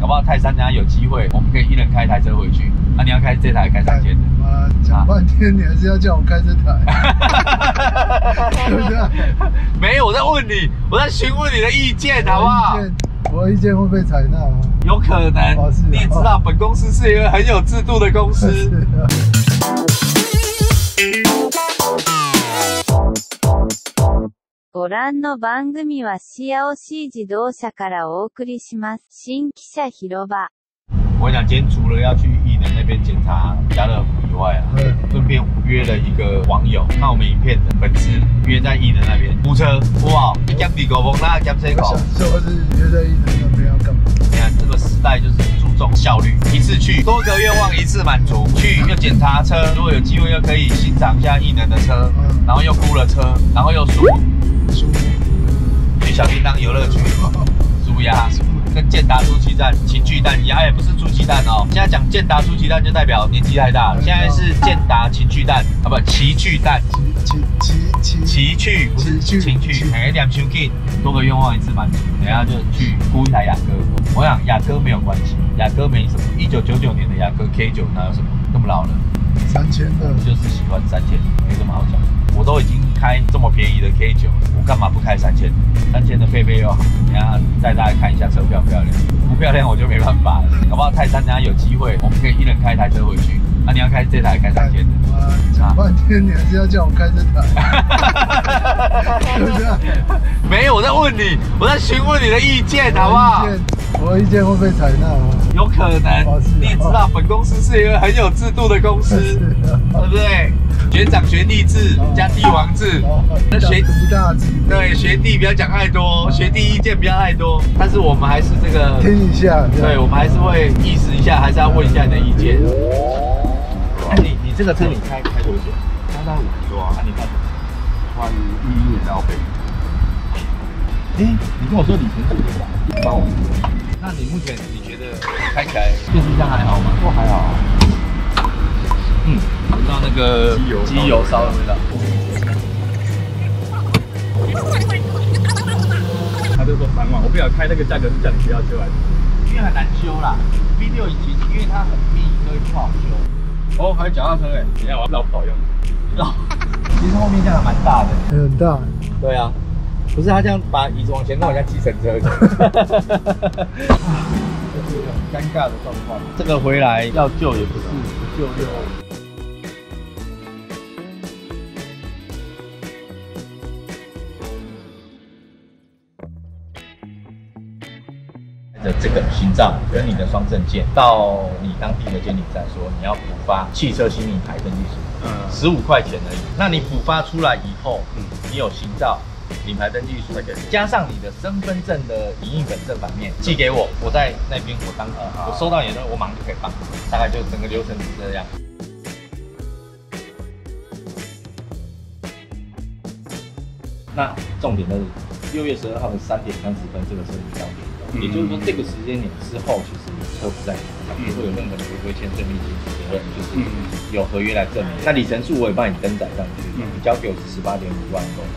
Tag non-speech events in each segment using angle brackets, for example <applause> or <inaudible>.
搞不好泰山等下有机会，我们可以一人开一台车回去。那、你要开这台开三千的？妈讲半天，你还是要叫我开这台，对不对？没有，我在问你，我在询问你的意见，好不好我？的意见会被采纳吗？有可能你也知道，本公司是一个很有制度的公司。<laughs> ご覧の番組はシアオシー自動車からお送りします。新汽車広場。我跟你讲，今天除了要去艺能那边检查家乐福以外啊，对顺便约了一个网友，看我们影片的粉丝，约在艺能那边租车，哇，你减地狗崩啦，减车我狗想。说是约在一人那边要干嘛？你看这个时代就是注重效率，一次去多个愿望一次满足，去又检查车，如果有机会又可以欣赏一下艺能的车，嗯然后又估了车，然后又输舒服。 去小叮当游乐区。猪鸭跟健达出奇蛋、情趣蛋一样，哎，不是出奇蛋哦。现在讲健达出奇蛋就代表年纪太大了，现在是健达情趣蛋啊，不奇趣蛋，奇趣不是奇趣情趣，哎，两球 K，多个愿望一次满足，等一下就去估一台雅阁。我想雅阁没有关系，雅阁没什么，一九九九年的雅阁 K 九哪有什么那么老了？三千的，就是喜欢三千，没什么好讲。我都已经开这么便宜的 K 九，我干嘛不开三千？三千的配备又好，等下带大家看一下车漂不漂亮。不漂亮我就没办法了。搞不好泰山等下有机会，我们可以一人开一台车回去。那、你要开这台开三千的？妈讲半天，你还是要叫我开这台？<laughs> 没有，我在问你，我在询问你的意见，好不好我？的意见会被采纳吗？有可能你也知道，本公司是一个很有制度的公司，对不对？学长学弟制加帝王制，那学弟大制，对，学弟不要讲太多，学弟意见不要太多，但是我们还是这个，听一下，对，我们还是会意识一下，还是要问一下你的意见。那、你你这个车你开开多久？开到五十多啊，那、你看，穿一月到北，哎，你跟我说里程数多少？帮我那你目前你觉得开起来变速箱还好吗？都还好。个机油机油烧的味道。他就说三万，我不想开那个价格是叫你不要修还是？因为很难修啦，V 六引擎因为它很密，所以不好修。哦，还有脚踏车哎，你看我要绕跑用。绕，<laughs> 其实后面这样还蛮大的。很大，对啊，不是他这样把椅子往前弄，像计程车。<laughs> 这是一个很尴尬的状况。这个回来要救也不是，不救又。这个行照跟你的双证件，到你当地的监理站说你要补发汽车新名牌登记书，嗯，十五块钱而已。那你补发出来以后，嗯你有行照、品牌登记书，加上你的身份证的影印本正反面寄给我，我在那边我当好我收到你的时候，我马上就可以办，大概就整个流程是这样。那重点就是六月十二号的三点三十分，这个车就交给你了。嗯也就是说，这个时间点之后，其实车不在你手上，嗯不会有任何的违规签证、利息责任，就是嗯有合约来证明。那里程数我也帮你登载上去，嗯你交给我是十八点五万公里。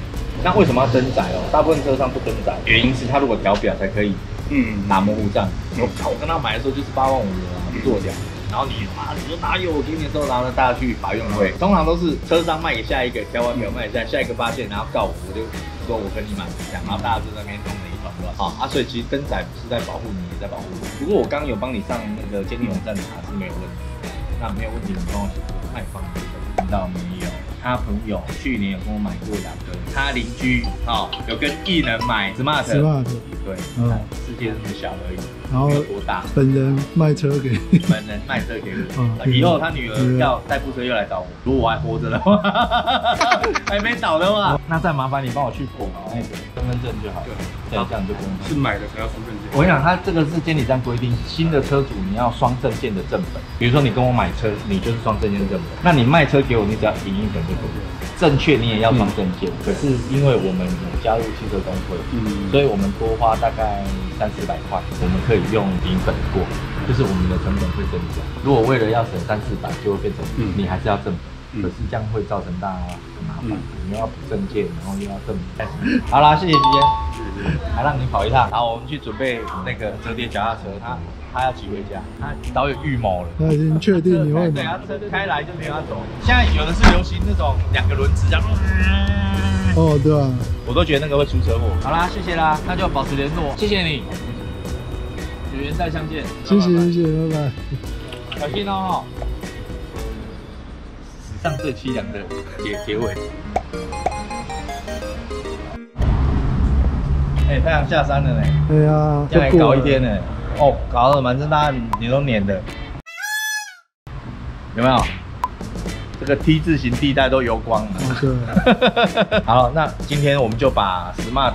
那为什么要登载哦？大部分车上不登载，原因是他如果调表才可以嗯打模糊账。嗯我靠，我跟他买的时候就是八万五了，不做掉。然后你妈，你说哪有？我给你的时候，然后呢，大家去法院会，通常都是车商卖给下一个，调完表卖给下下一个发现，然后告我，我就说我跟你买一样，然后大家就在那边弄了一团乱啊啊！所以其实灯仔不是在保护你，也在保护我。不过我刚刚有帮你上那个鉴定网站查是没有问题，那没有问题，你帮我写卖方的听到没有？他朋友去年有跟我买过两个，他邻居哦有跟艺人买 smart，smart，对，嗯世界这么小而已，然后没有多大。本人卖车给。你，本人卖车给我，嗯 <laughs> 以后他女儿要代步车又来找我，如果我还活着的话，<laughs> 还没倒的话，那再麻烦你帮我去补那个身份证就好了，对，这样就不用。是买的才要身份证。我跟你讲，他这个是监理站规定，新的车主你要双证件的正本。比如说你跟我买车，你就是双证件正本。那你卖车给我，你只要影印本就可以。正确你也要双证件，可是因为我们有加入汽车工会，嗯。所以我们多花大概三四百块，我们可以用零本过，就是我们的成本会增加。如果为了要省三四百，就会变成嗯你还是要正本。嗯可是这样会造成大家的麻烦，嗯你又要补证件，然后又要证明。好啦，谢谢时间。还让你跑一趟。好，我们去准备那个折叠脚踏车，他他要骑回家，他早有预谋了。他已经确定你会对，买他。车开来就没有要走。现在有的是流行那种两个轮子这样，哦，对啊，我都觉得那个会出车祸。好啦，谢谢啦，那就保持联络，谢谢你，有缘再相见，谢谢谢谢，拜拜。小心哦。史上最凄凉的结结尾。哎、太阳下山了呢，哎呀，这样也都过了搞一天呢。哦，搞得满身大汗，脸都黏的，有没有？这个 T 字形地带都油光了。<laughs> 好，那今天我们就把 Smart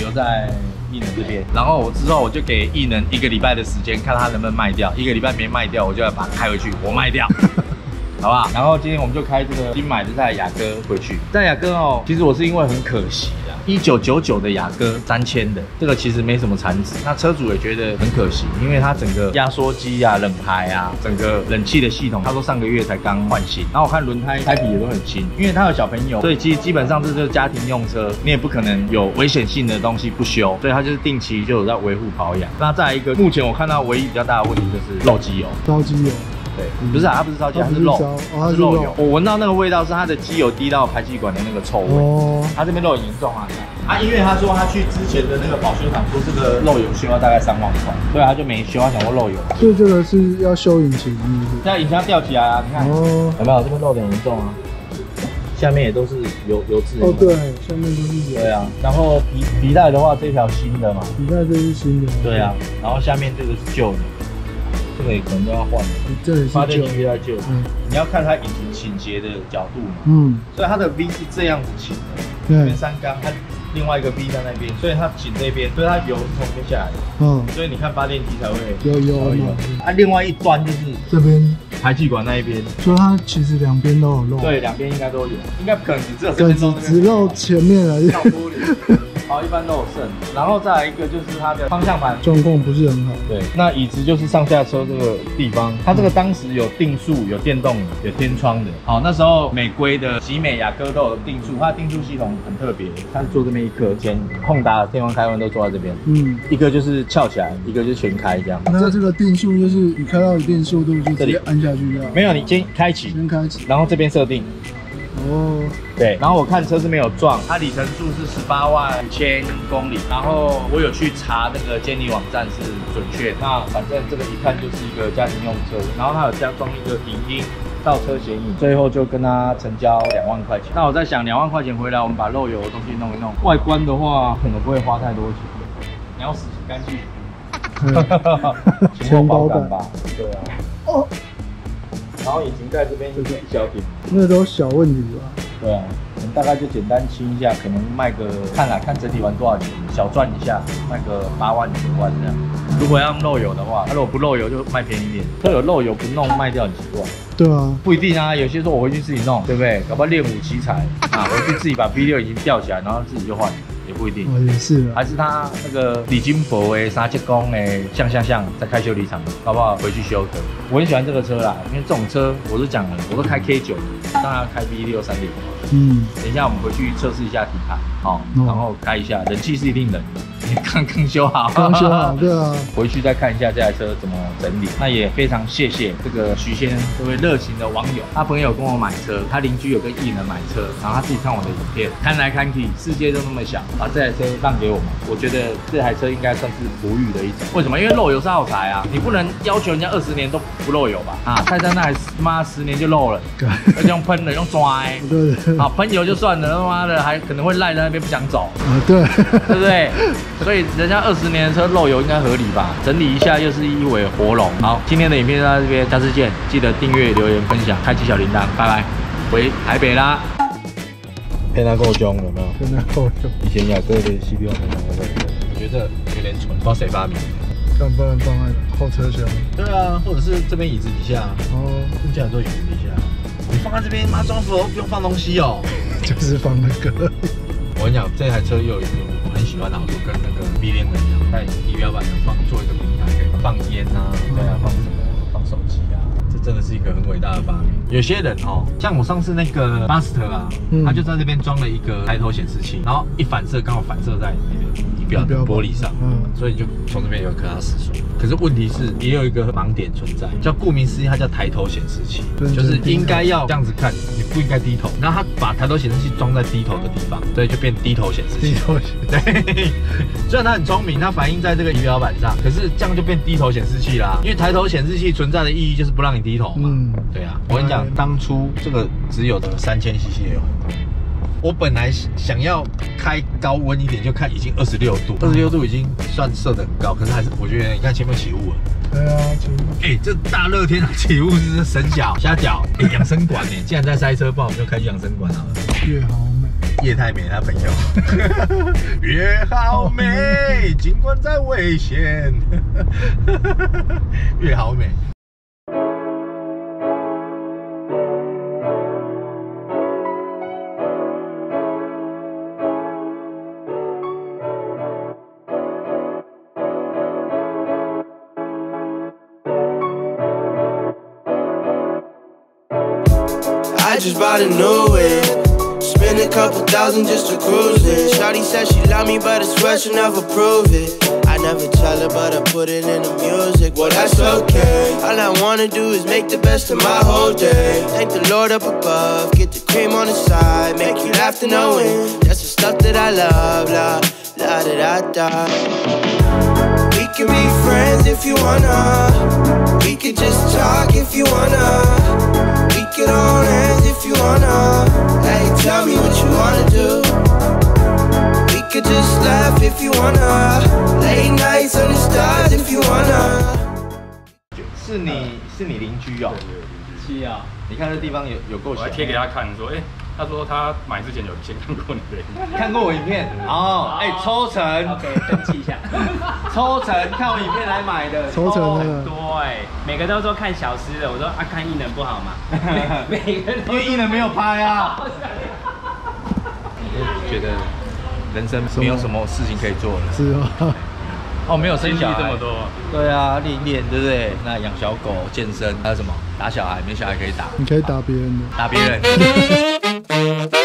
留在艺能这边，然后我之后我就给艺能一个礼拜的时间，看他能不能卖掉。一个礼拜没卖掉，我就要把它开回去，我卖掉。<laughs> 好不好？然后今天我们就开这个新买的这台雅哥回去。这台雅哥哦，其实我是因为很可惜啊，一九九九的雅阁三千的，这个其实没什么残值。那车主也觉得很可惜，因为它整个压缩机啊、冷排啊、整个冷气的系统，他说上个月才刚换新。然后我看轮胎胎皮也都很新，因为他有小朋友，所以其实基本上这就是家庭用车，你也不可能有危险性的东西不修，所以它就是定期就有在维护保养。那再来一个，目前我看到唯一比较大的问题就是漏机油。烧机油，对，不是啊，它不是烧机，它它是漏，是漏油。我闻到那个味道是它的机油滴到排气管的那个臭味。哦，它这边漏很严重啊！啊，因为他说他去之前的那个保修厂说这个漏油修要大概三万块，所以，他就没修，他想说漏油。所以这个是要修引擎，是不现在引擎要吊起来啊，你看、哦，有没有？这边漏的很严重啊，下面也都是油油渍。哦，对，下面都是油。对啊，然后皮皮带的话，这条新的嘛，皮带这是新的。对啊，然后下面这个是旧的，这个也可能都要换。的，这里是发电旧。机也在旧。嗯。你要看它引擎倾斜的角度嘛，嗯，所以它的 V 是这样子倾的。这对。边，三缸，它另外一个 V 在那边，所以它紧这边，所以它油是从这边下来。的，嗯，所以你看发电机才会有有才会有。啊，另外一端就是这边，排气管那一边，所以它其实两边都有漏。对，两边应该都有，应该不可能只有这对，边漏，只只漏前面而已，好，一般都有剩。然后再来一个就是它的方向盘。状况不是很好。对，那椅子就是上下车这个地方，它这个当时有定速、有电动、有天窗的。好，那时候美规的集美雅阁都有定速，它的定速系统很特别，它是做这么一颗，前控达、天窗开关都做在这边，嗯，一个就是翘起来，一个就是全开这样。那这个定速就是你开到一定速度就直这里接按下去这样。没有，你先开启，先开启。然后这边设定，哦，对，然后我看车是没有撞，它里程数是十八万五千公里，然后我有去查那个监理网站是准确，那反正这个一看就是一个家庭用车，然后它有加装一个影音。倒车显影，最后就跟他成交两万块钱。那我在想，两万块钱回来，我们把漏油的东西弄一弄，外观的话可能不会花太多钱。鸟屎洗干净，钱包感吧？对啊。哦，然后引擎盖这边就是一小点。那都小问题吧？对啊，我们大概就简单清一下，可能卖个看啦，看整体玩多少钱，小赚一下，卖个八万九万这样。如果要漏油的话，那如果不漏油就卖便宜一点。都有漏油不弄卖掉很奇怪，对啊，不一定啊。有些时候我回去自己弄，对不对？搞不好练武奇才啊，回去自己把 V 六已经吊起来，然后自己就换，也不一定。哦也是啊，还是他那个李金博诶、沙切工诶，像像像在开修理厂，好不好？回去修车。我很喜欢这个车啦，因为这种车我都讲了，我都开 K 九，当然要开 V 六三点零。嗯，等一下我们回去测试一下底盘，好、哦然后开一下，冷气是一定冷的，你刚刚修好，刚修好，<laughs> 对啊，回去再看一下这台车怎么整理。那也非常谢谢这个徐先生这位热情的网友，他朋友跟我买车，他邻居有个艺人买车，然后他自己看我的影片，看来看去，世界都那么小，把这台车让给我们，我觉得这台车应该算是福裕的一种。为什么？因为漏油是耗材啊，你不能要求人家二十年都不漏油吧？啊，<laughs> 泰山那还妈十年就漏了，对 <laughs> 而且用喷的，用抓、欸。对对，好，喷油就算了，他妈的还可能会赖在那边不想走，啊对，<laughs> 对不对？所以人家二十年的车漏油应该合理吧？整理一下又是一尾活龙。好，今天的影片就到这边，下次见，记得订阅、留言、分享、开启小铃铛，拜拜，回台北啦。骗他够凶有没有？骗他够凶，以前雅阁的 CPU 很难的，我觉得有点蠢，不知道谁发明的。看不能放在后车厢。对啊，或者是这边椅子底下，哦，副驾座椅子底下，你放在这边，妈装佛不用放东西哦。<laughs> 就是放那个，我跟你讲，这台车又有一个我很喜欢的好处，跟那个 B 联人一样，在仪表板上放做一个平台，可以放烟啊，对啊，放什么，放手机真的是一个很伟大的发明。有些人哦，像我上次那个巴斯特啊，嗯他就在这边装了一个抬头显示器，然后一反射刚好反射在那个仪表的玻璃上，嗯所以就从这边有可它时速。可是问题是，也有一个盲点存在，叫顾名思义，它叫抬头显示器对，就是应该要这样子看，你不应该低头。然后他把抬头显示器装在低头的地方，所以就变低头显示器。低头显对，虽然它很聪明，它反映在这个仪表板上，可是这样就变低头显示器啦。因为抬头显示器存在的意义就是不让你低头嘛。嗯对啊，我跟你讲，当初这个只有的三千 CC 的油，我本来想要开高温一点，就看已经二十六度，二十六度已经算设的很高，可是还是我觉得你看前面起雾了。对啊，起雾哎、这大热天的起雾是神脚瞎脚。哎、养生馆呢？既然在塞车，不然我们就开去养生馆好了。越好美。夜太美他朋友，<laughs> 越好美，尽管再危险，<laughs> 越好美。Just bought a new whip. Spend a couple thousand just to cruise it. Shawty said she love me, but I swear she'll never prove it. I never tell her, but I put it in the music. Well, that's okay. All I wanna do is make the best of my whole day. Thank the Lord up above, get the cream on the side, make you laugh to know it. That's the stuff that I love, la la da da da. We can be friends if you wanna. We can just talk if you wanna. If you wanna. Hey, tell me what you wanna do. We could just laugh if you wanna. Late nights under stars if you wanna. 是你是你邻居哦？是啊，你看这地方有有够小。我还贴给他看说，哎、他说他买之前有先看过你的影片，<laughs> 看过我影片哦，哎、抽成 OK，登记一下。<laughs> 抽成看我影片来买的，抽成那个对，每个都说看小诗的，我说啊看艺人不好吗？<laughs> 每个因为艺人没有拍啊。觉得人生没有什么事情可以做了。是啊，哦，没有生经历小孩这么多，对啊，练一练，对不对？那养小狗、健身，还有什么？打小孩，没小孩可以打，你可以打别人的。打别人。Thank you.